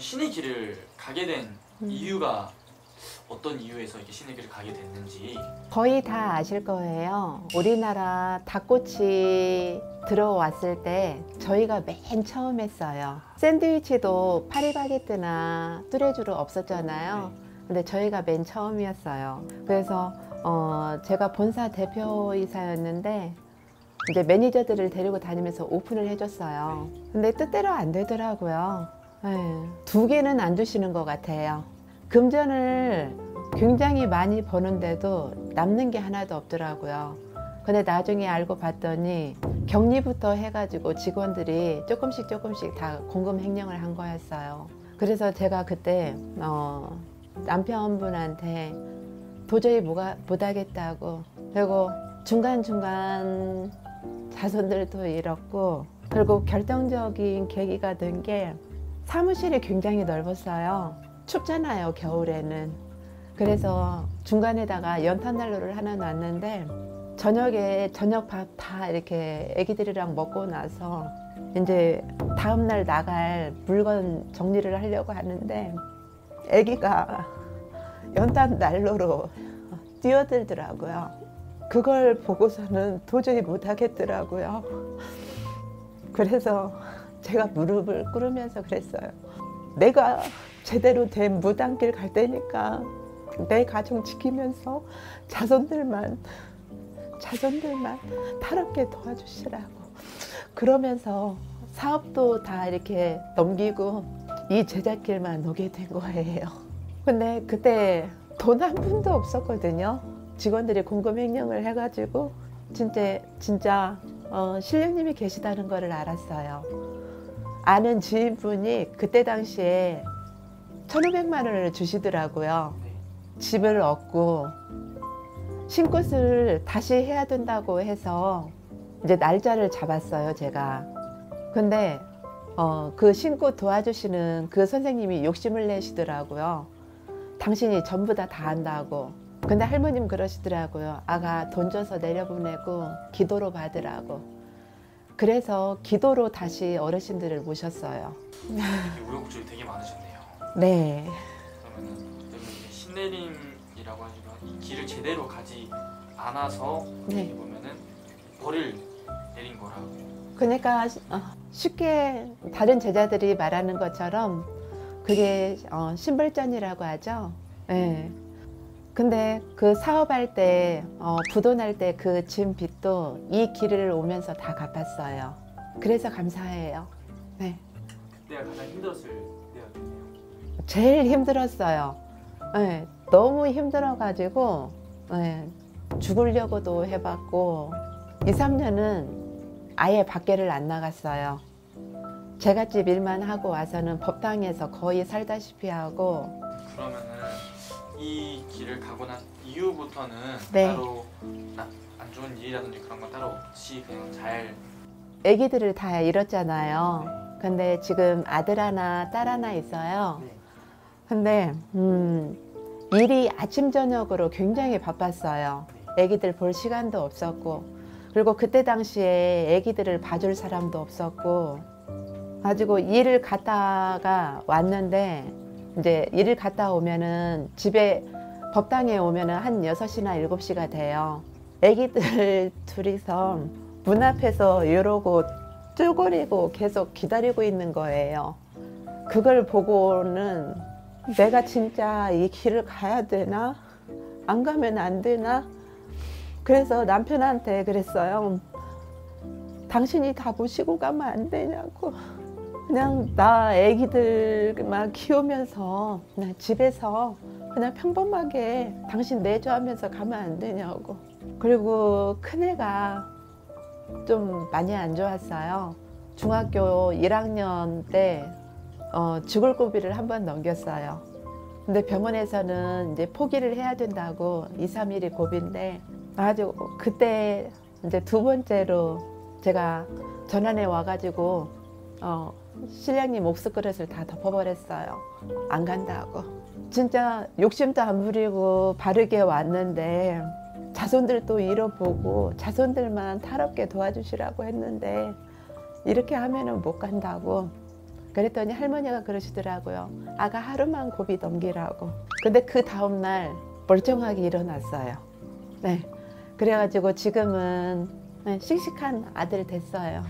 그러면 신의 길을 가게 된 이유가 어떤 이유에서 이렇게 신의 길을 가게 됐는지 거의 다 아실 거예요. 우리나라 닭꼬치 들어왔을 때 저희가 맨 처음 했어요. 샌드위치도 파리바게뜨나 뚜레쥬르 없었잖아요. 근데 저희가 맨 처음이었어요. 그래서 어, 제가 본사 대표이사였는데 이제 매니저들을 데리고 다니면서 오픈을 해줬어요. 근데 뜻대로 안 되더라고요. 네, 두 개는 안 주시는 것 같아요. 금전을 굉장히 많이 버는데도 남는 게 하나도 없더라고요. 근데 나중에 알고 봤더니 격리부터 해가지고 직원들이 조금씩 조금씩 다 공금 횡령을 한 거였어요. 그래서 제가 그때 어, 남편분한테 도저히 뭐가 못하겠다고 그리고 중간중간 자손들도 잃었고 그리고 결정적인 계기가 된게 사무실이 굉장히 넓었어요. 춥잖아요 겨울에는. 그래서 중간에다가 연탄 난로를 하나 놨는데 저녁에 저녁 밥 다 이렇게 애기들이랑 먹고 나서 이제 다음 날 나갈 물건 정리를 하려고 하는데 애기가 연탄 난로로 뛰어들더라고요. 그걸 보고서는 도저히 못 하겠더라고요. 그래서 제가 무릎을 꿇으면서 그랬어요. 내가 제대로 된 무당길 갈 테니까 내 가정 지키면서 자손들만 자손들만 탈없게 도와주시라고 그러면서 사업도 다 이렇게 넘기고 이 제자길만 오게 된 거예요. 근데 그때 돈 한 푼도 없었거든요. 직원들이 공금 횡령을 해가지고 진짜 진짜 어, 신령님이 계시다는 거를 알았어요. 아는 지인분이 그때 당시에 1,500만 원을 주시더라고요. 집을 얻고 신굿을 다시 해야 된다고 해서 이제 날짜를 잡았어요, 제가. 근데 어, 그 신굿 도와주시는 그 선생님이 욕심을 내시더라고요. 당신이 전부 다 다 한다고. 근데 할머님 그러시더라고요. 아가 돈 줘서 내려보내고 기도로 받으라고. 그래서 기도로 다시 어르신들을 모셨어요. 우여곡절이 되게 많으셨네요. 네. 이게 신내림이라고 하지만 이 길을 제대로 가지 않아서 네. 보면은 벌을 내린 거라고. 그러니까 어, 쉽게 다른 제자들이 말하는 것처럼 그게 어, 신불전이라고 하죠. 예. 근데 그 사업할 때 어, 부도날 때 그 진 빚도 이 길을 오면서 다 갚았어요. 그래서 감사해요. 네. 그때가 가장 힘들었을 때였네요. 제일 힘들었어요. 예, 너무 힘들어가지고 예, 죽으려고도 해봤고 2, 3년은 아예 밖에를 안 나갔어요. 제갓집 일만 하고 와서는 법당에서 거의 살다시피 하고 그러면은 이 길을 가고 난 이후부터는 네. 따로 나- 안 좋은 일이라든지 그런 건 따로 없이 그냥 잘 아기들을 다 잃었잖아요. 근데 지금 아들 하나, 딸 하나 있어요. 네. 근데 음, 일이 아침 저녁으로 굉장히 바빴어요. 아기들 볼 시간도 없었고 그리고 그때 당시에 아기들을 봐줄 사람도 없었고 가지고 일을 갔다가 왔는데 이제 일을 갔다 오면은 집에 법당에 오면은 한 6시나 7시가 돼요. 아기들 둘이서 문 앞에서 이러고 쭈그리고 계속 기다리고 있는 거예요. 그걸 보고는 내가 진짜 이 길을 가야 되나? 안 가면 안 되나? 그래서 남편한테 그랬어요. 당신이 다 모시고 가면 안 되냐고. 그냥 나 애기들 만 키우면서 그냥 집에서 그냥 평범하게 당신 내조하면서 가면 안 되냐고. 그리고 큰애가 좀 많이 안 좋았어요. 중학교 1학년 때 어, 죽을 고비를 한 번 넘겼어요. 근데 병원에서는 이제 포기를 해야 된다고 2, 3일이 고비인데 아주 그때 이제 두 번째로 제가 전환에 와가지고 어, 신랑님 옥수 그릇을 다 덮어버렸어요. 안 간다고. 진짜 욕심도 안 부리고 바르게 왔는데 자손들도 잃어보고 자손들만 탈없게 도와주시라고 했는데 이렇게 하면은 못 간다고. 그랬더니 할머니가 그러시더라고요. 아가 하루만 고비 넘기라고. 근데 그 다음날 멀쩡하게 일어났어요. 네. 그래가지고 지금은 네, 씩씩한 아들 됐어요.